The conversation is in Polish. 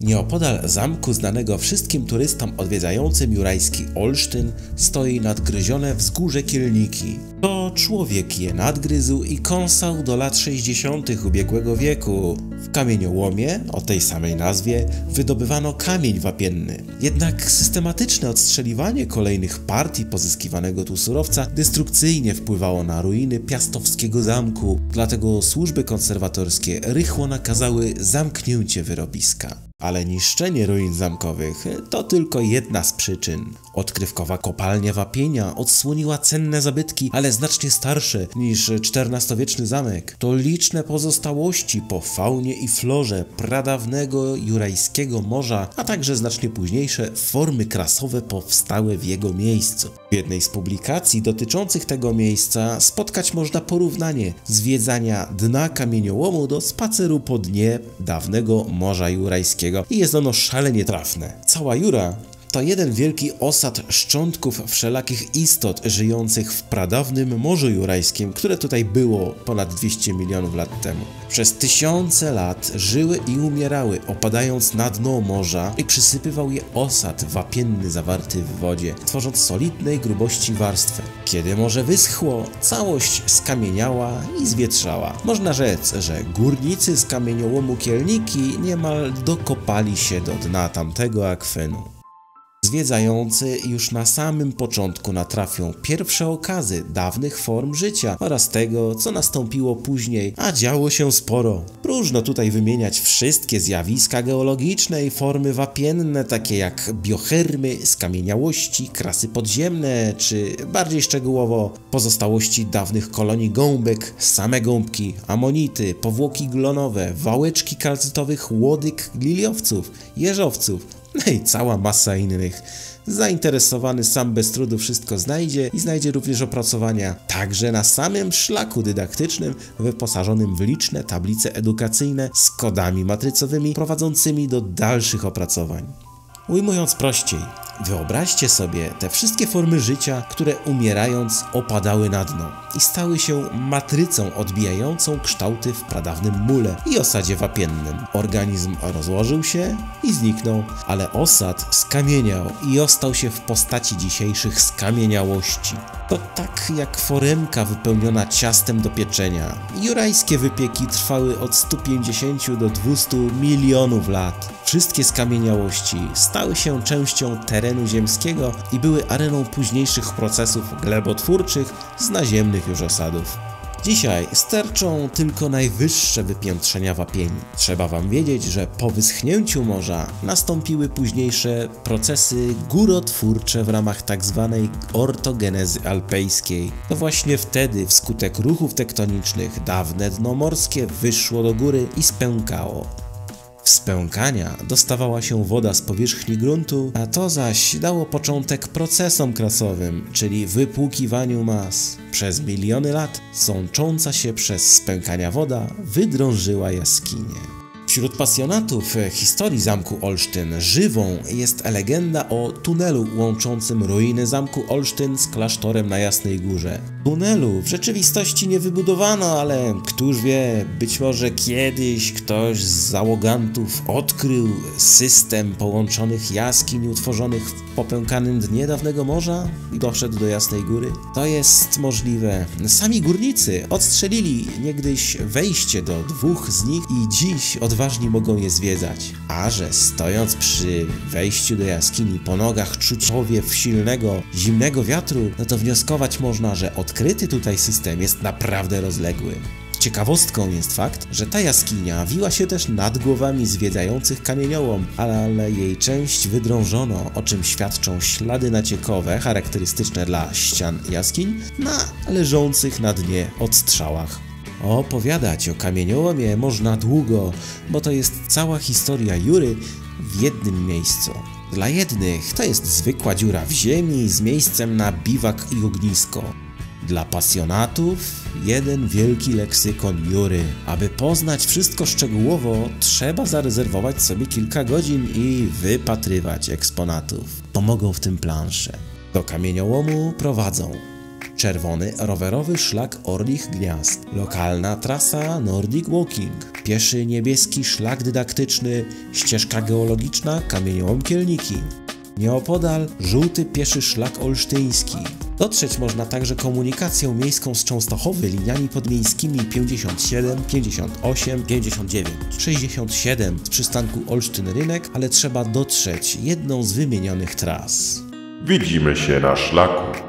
Nieopodal zamku znanego wszystkim turystom odwiedzającym jurajski Olsztyn stoi nadgryzione wzgórze Kielniki. To człowiek je nadgryzł i kąsał do lat 60. ubiegłego wieku. W kamieniołomie o tej samej nazwie wydobywano kamień wapienny. Jednak systematyczne odstrzeliwanie kolejnych partii pozyskiwanego tu surowca destrukcyjnie wpływało na ruiny piastowskiego zamku, dlatego służby konserwatorskie rychło nakazały zamknięcie wyrobiska. Ale niszczenie ruin zamkowych to tylko jedna z przyczyn. Odkrywkowa kopalnia wapienia odsłoniła cenne zabytki, ale znacznie starsze niż XIV-wieczny zamek. To liczne pozostałości po faunie i florze pradawnego jurajskiego morza, a także znacznie późniejsze formy krasowe powstałe w jego miejscu. W jednej z publikacji dotyczących tego miejsca spotkać można porównanie zwiedzania dna kamieniołomu do spaceru po dnie dawnego Morza Jurajskiego i jest ono szalenie trafne. Cała Jura to jeden wielki osad szczątków wszelakich istot żyjących w pradawnym Morzu Jurajskim, które tutaj było ponad 200 milionów lat temu. Przez tysiące lat żyły i umierały, opadając na dno morza i przysypywał je osad wapienny zawarty w wodzie, tworząc solidnej grubości warstwę. Kiedy morze wyschło, całość skamieniała i zwietrzała. Można rzec, że górnicy z kamieniołomu Kielniki niemal dokopali się do dna tamtego akwenu. Zwiedzający już na samym początku natrafią pierwsze okazy dawnych form życia oraz tego, co nastąpiło później, a działo się sporo. Próżno tutaj wymieniać wszystkie zjawiska geologiczne i formy wapienne, takie jak biochermy, skamieniałości, krasy podziemne, czy bardziej szczegółowo pozostałości dawnych kolonii gąbek, same gąbki, amonity, powłoki glonowe, wałeczki kalcytowych łodyg liliowców, jeżowców, no i cała masa innych. Zainteresowany sam bez trudu wszystko znajdzie i znajdzie również opracowania także na samym szlaku dydaktycznym wyposażonym w liczne tablice edukacyjne z kodami matrycowymi prowadzącymi do dalszych opracowań. Ujmując prościej, wyobraźcie sobie te wszystkie formy życia, które umierając opadały na dno i stały się matrycą odbijającą kształty w pradawnym mule i osadzie wapiennym. Organizm rozłożył się i zniknął, ale osad skamieniał i ostał się w postaci dzisiejszych skamieniałości. To tak jak foremka wypełniona ciastem do pieczenia. Jurajskie wypieki trwały od 150 do 200 milionów lat. Wszystkie skamieniałości stały się częścią terenu ziemskiego i były areną późniejszych procesów glebotwórczych z naziemnych już osadów. Dzisiaj sterczą tylko najwyższe wypiętrzenia wapieni. Trzeba wam wiedzieć, że po wyschnięciu morza nastąpiły późniejsze procesy górotwórcze w ramach tzw. Tak ortogenezy alpejskiej. To właśnie wtedy, wskutek ruchów tektonicznych, dawne dno morskie wyszło do góry i spękało. W spękania dostawała się woda z powierzchni gruntu, a to zaś dało początek procesom krasowym, czyli wypłukiwaniu mas. Przez miliony lat sącząca się przez spękania woda wydrążyła jaskinie. Wśród pasjonatów historii zamku Olsztyn żywą jest legenda o tunelu łączącym ruiny zamku Olsztyn z klasztorem na Jasnej Górze. Tunelu w rzeczywistości nie wybudowano, ale któż wie, być może kiedyś ktoś z załogantów odkrył system połączonych jaskiń utworzonych w popękanym dnie dawnego morza i doszedł do Jasnej Góry. To jest możliwe. Sami górnicy odstrzelili niegdyś wejście do dwóch z nich i dziś odważni mogą je zwiedzać. A że stojąc przy wejściu do jaskini po nogach czuć powiew silnego, zimnego wiatru, no to wnioskować można, że odkryty tutaj system jest naprawdę rozległy. Ciekawostką jest fakt, że ta jaskinia wiła się też nad głowami zwiedzających kamieniołom, ale jej część wydrążono, o czym świadczą ślady naciekowe charakterystyczne dla ścian jaskiń na leżących na dnie odstrzałach. Opowiadać o kamieniołomie można długo, bo to jest cała historia Jury w jednym miejscu. Dla jednych to jest zwykła dziura w ziemi z miejscem na biwak i ognisko. Dla pasjonatów jeden wielki leksykon Jury. Aby poznać wszystko szczegółowo, trzeba zarezerwować sobie kilka godzin i wypatrywać eksponatów. Pomogą w tym plansze. Do kamieniołomu prowadzą Czerwony rowerowy szlak Orlich Gniazd. Lokalna trasa Nordic Walking. Pieszy niebieski szlak dydaktyczny, ścieżka geologiczna Kamieniołom Kielniki. Nieopodal żółty pieszy szlak olsztyński. Dotrzeć można także komunikacją miejską z Częstochowy liniami podmiejskimi 57, 58, 59, 67 z przystanku Olsztyn-Rynek, ale trzeba dotrzeć jedną z wymienionych tras. Widzimy się na szlaku.